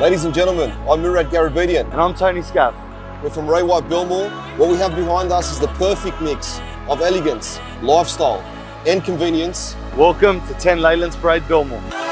Ladies and gentlemen, I'm Murad Garabedian. And I'm Tony Scaff. We're from Ray White Belmore. What we have behind us is the perfect mix of elegance, lifestyle, and convenience. Welcome to 10 Leylands Parade Belmore.